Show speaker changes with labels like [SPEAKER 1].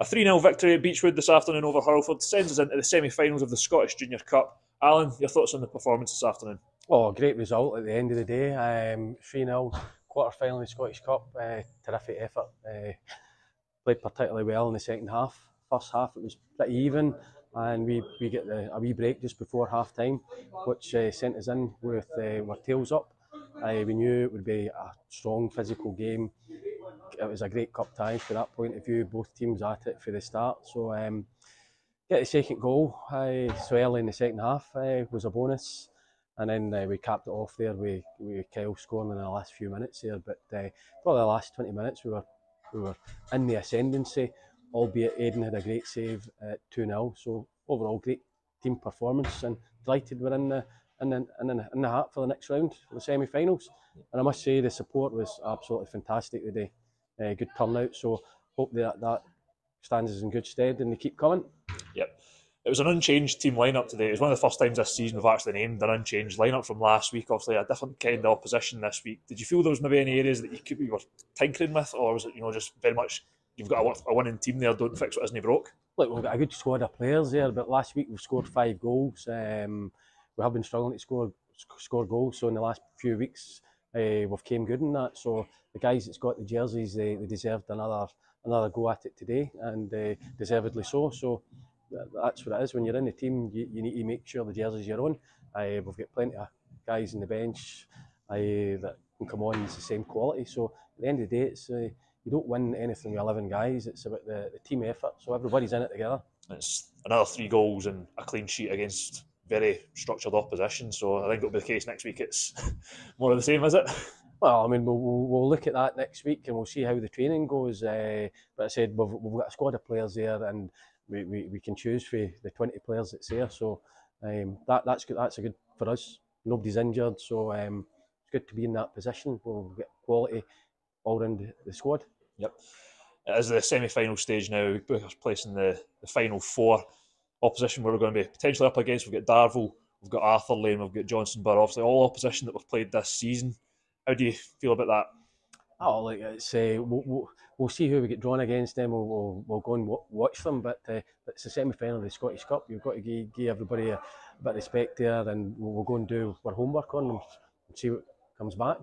[SPEAKER 1] A 3 0 victory at Beechwood this afternoon over Hurlford sends us into the semi finals of the Scottish Junior Cup. Alan, your thoughts on the performance this afternoon?
[SPEAKER 2] Oh, great result at the end of the day. Um, 3 0, quarter final in the Scottish Cup. Uh, terrific effort. Uh, played particularly well in the second half. First half it was pretty even, and we, we get the, a wee break just before half time, which uh, sent us in with uh, our tails up. Uh, we knew it would be a strong physical game. It was a great cup tie for that point of view. Both teams at it for the start. So um, get the second goal uh, so early in the second half uh, was a bonus. And then uh, we capped it off there with, with Kyle scoring in the last few minutes there. But uh, probably the last 20 minutes we were we were in the ascendancy, albeit Eden had a great save at 2 0. So overall, great team performance and delighted we're in the in the, in the, in the hat for the next round for the semi-finals. And I must say the support was absolutely fantastic today. Uh, good turnout. So hope that that stands us in good stead and they keep coming.
[SPEAKER 1] Yep. It was an unchanged team lineup today. It was one of the first times this season we've actually named an unchanged lineup from last week. Obviously, a different kind of opposition this week. Did you feel there was maybe any areas that you could you were tinkering with, or was it you know just very much you've got a, a winning team there? Don't fix what isn't broke.
[SPEAKER 2] Look, we've got a good squad of players there, but last week we've scored five goals. Um, we have been struggling to score score goals. So in the last few weeks, uh, we've came good in that. So the guys that's got the jerseys, they, they deserved another another go at it today, and uh, deservedly so. So that's what it is. When you're in the team, you, you need to make sure the jersey's your own. Uh, we've got plenty of guys in the bench uh, that can come on. It's the same quality. So at the end of the day, it's uh, you don't win anything with 11 guys. It's about the, the team effort. So everybody's in it together.
[SPEAKER 1] It's another three goals and a clean sheet against very structured opposition. So I think it'll be the case next week. It's more of the same, is it?
[SPEAKER 2] Well, I mean, we'll, we'll look at that next week and we'll see how the training goes. Uh, but I said we've, we've got a squad of players there and we, we, we can choose for the 20 players that's there. So um, that that's good. That's a good for us. Nobody's injured, so um, it's good to be in that position. We'll get quality all around the squad.
[SPEAKER 1] Yep. As the semi-final stage now, we put our place in the, the final four opposition where we're going to be potentially up against. We've got Darvel, we've got Arthurlie, we've got Johnstone Burgh. Obviously, all opposition that we've played this season. How do you feel about that?
[SPEAKER 2] Oh, like it's uh, we'll, we'll, we'll see who we get drawn against them. We'll, we'll, we'll go and watch them. But uh, it's the semi-final of the Scottish Cup. You've got to give, give everybody a, bit of respect there, and we'll, we'll go and do our homework on them and see what comes back.